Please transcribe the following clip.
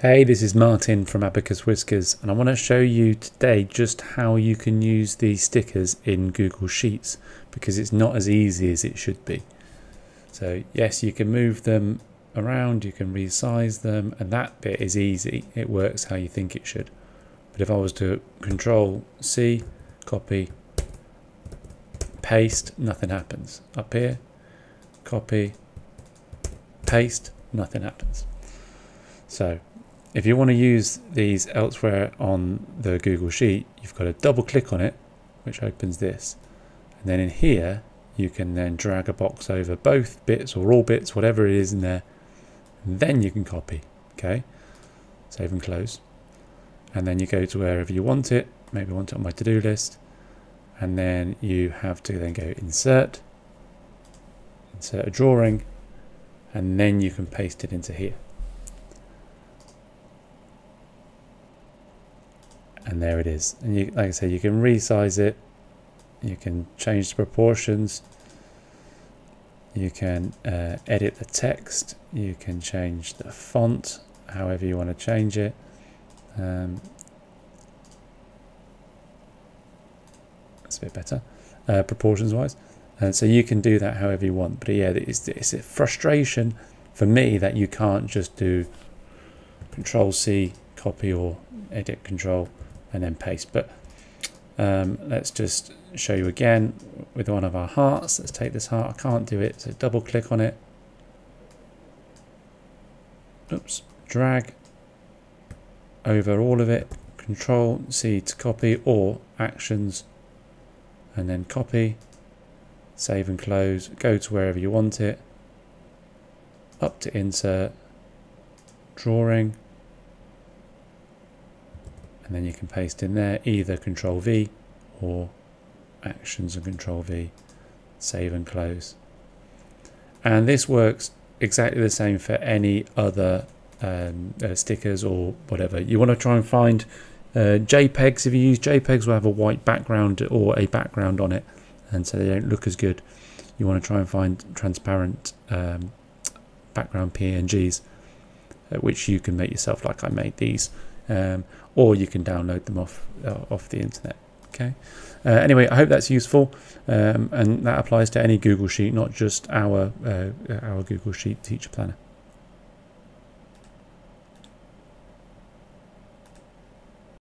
Hey, this is Martin from Abacus Whiskers, and I want to show you today just how you can use these stickers in Google Sheets because it's not as easy as it should be. So, yes, you can move them around, you can resize them, and that bit is easy. It works how you think it should. But if I was to Control C, copy, paste, nothing happens. Up here, copy, paste, nothing happens. So if you want to use these elsewhere on the Google Sheet, you've got to double click on it, which opens this. And then in here, you can then drag a box over both bits or all bits, whatever it is in there. Then you can copy, okay? Save and close. And then you go to wherever you want it. Maybe want it on my to-do list. And then you have to then go insert, insert a drawing, and then you can paste it into here. And there it is. And you like I say you can resize it you can change the proportions you can uh, edit the text you can change the font however you want to change it um, that's a bit better uh, proportions wise and so you can do that however you want but yeah it's, it's a frustration for me that you can't just do control C copy or edit control and then paste. But um, let's just show you again with one of our hearts. Let's take this heart. I can't do it, so double click on it. Oops, drag over all of it. Control C to copy or actions and then copy, save and close, go to wherever you want it, up to insert, drawing, and then you can paste in there either control V or actions and control V save and close. And this works exactly the same for any other um, uh, stickers or whatever. You want to try and find uh, JPEGs. If you use JPEGs will have a white background or a background on it and so they don't look as good. You want to try and find transparent um, background PNGs uh, which you can make yourself like I made these um, or you can download them off uh, off the internet. Okay. Uh, anyway, I hope that's useful, um, and that applies to any Google Sheet, not just our uh, our Google Sheet Teacher Planner.